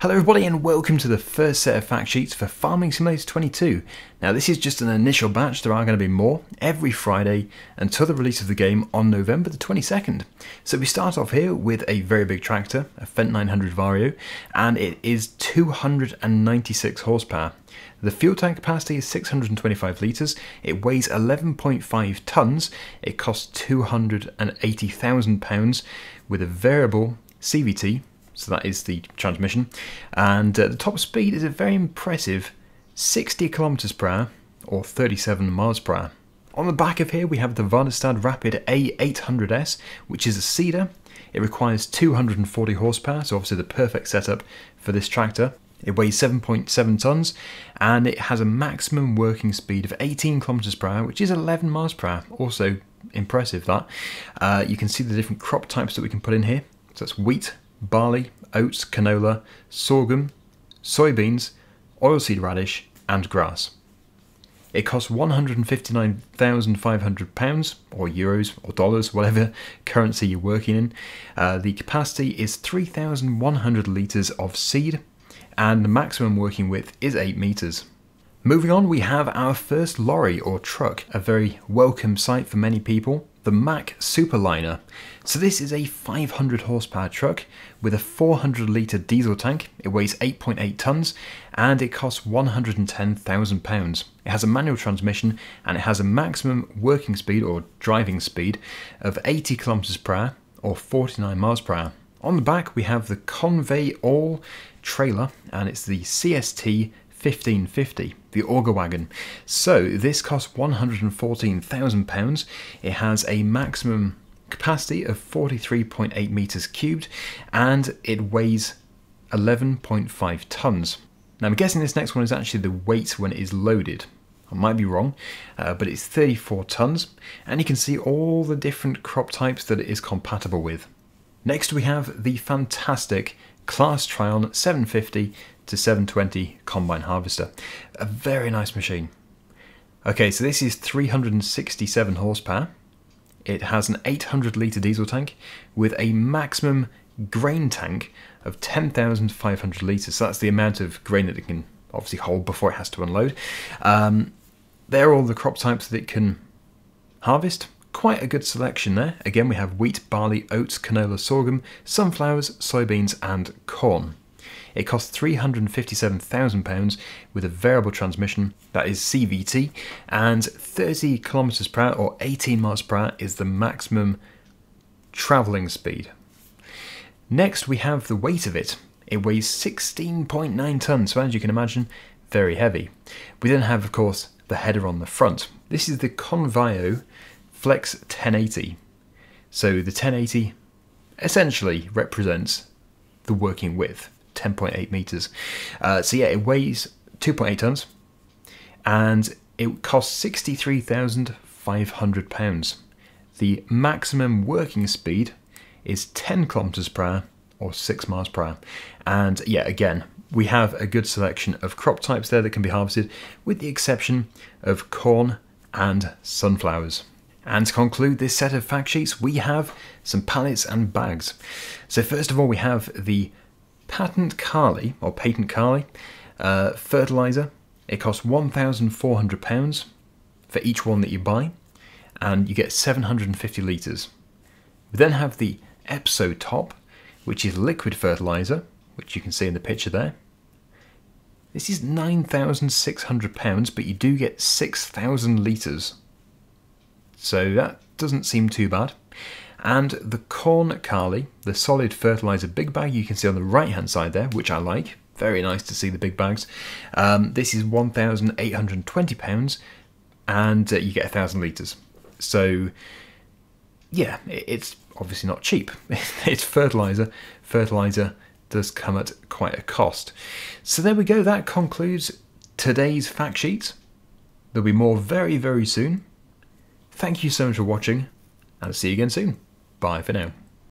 Hello everybody and welcome to the first set of fact sheets for Farming Simulator 22. Now this is just an initial batch, there are going to be more every Friday until the release of the game on November the 22nd. So we start off here with a very big tractor, a Fendt 900 Vario, and it is 296 horsepower. The fuel tank capacity is 625 litres, it weighs 11.5 tonnes, it costs £280,000 with a variable CVT so that is the transmission. And uh, the top speed is a very impressive 60 kilometers per hour or 37 miles per hour. On the back of here we have the Väderstad Rapid A800S, which is a seeder. It requires 240 horsepower, so obviously the perfect setup for this tractor. It weighs 7.7 tonnes and it has a maximum working speed of 18 kilometers per hour, which is 11 miles per hour. Also impressive that. Uh, you can see the different crop types that we can put in here. So that's wheat, barley, oats, canola, sorghum, soybeans, oilseed radish, and grass. It costs £159,500 or euros or dollars, whatever currency you're working in. Uh, the capacity is 3,100 litres of seed and the maximum working width is 8 metres. Moving on, we have our first lorry or truck, a very welcome sight for many people the Mack Superliner. So this is a 500 horsepower truck with a 400 litre diesel tank. It weighs 8.8 tonnes and it costs £110,000. It has a manual transmission and it has a maximum working speed or driving speed of 80 kilometers per hour or 49 miles per hour. On the back we have the Convey All trailer and it's the CST 1550, the auger wagon. So this costs £114,000. It has a maximum capacity of 43.8 metres cubed and it weighs 11.5 tonnes. Now I'm guessing this next one is actually the weight when it is loaded. I might be wrong, uh, but it's 34 tonnes, and you can see all the different crop types that it is compatible with. Next we have the fantastic Claas Trion 750 to 720 combine harvester. A very nice machine. Okay, so this is 367 horsepower. It has an 800 litre diesel tank with a maximum grain tank of 10,500 litres. So that's the amount of grain that it can obviously hold before it has to unload. Um, they're all the crop types that it can harvest. Quite a good selection there. Again, we have wheat, barley, oats, canola, sorghum, sunflowers, soybeans, and corn. It costs £357,000 with a variable transmission that is CVT and 30 kilometers per hour or 18 miles per hour is the maximum travelling speed. Next we have the weight of it. It weighs 16.9 tonnes, so as you can imagine, very heavy. We then have, of course, the header on the front. This is the Convio Flex 1080. So the 1080 essentially represents the working width. 10.8 meters. Uh, so yeah, it weighs 2.8 tons, and it costs 63,500 pounds. The maximum working speed is 10 kilometers per hour or 6 miles per hour. And yeah, again, we have a good selection of crop types there that can be harvested, with the exception of corn and sunflowers. And to conclude this set of fact sheets, we have some pallets and bags. So first of all, we have the Patentkali, or Patentkali, uh, fertilizer. It costs £1,400 for each one that you buy, and you get 750 litres. We then have the Epso Top, which is liquid fertilizer, which you can see in the picture there. This is £9,600, but you do get 6,000 litres. So that doesn't seem too bad. And the Corn Carli, the solid fertilizer big bag you can see on the right hand side there, which I like. Very nice to see the big bags. Um, this is £1,820 and uh, you get 1,000 litres. So, yeah, it's obviously not cheap. it's fertilizer. Fertilizer does come at quite a cost. So there we go. That concludes today's fact sheet. There'll be more very, very soon. Thank you so much for watching, and see you again soon. Bye for now.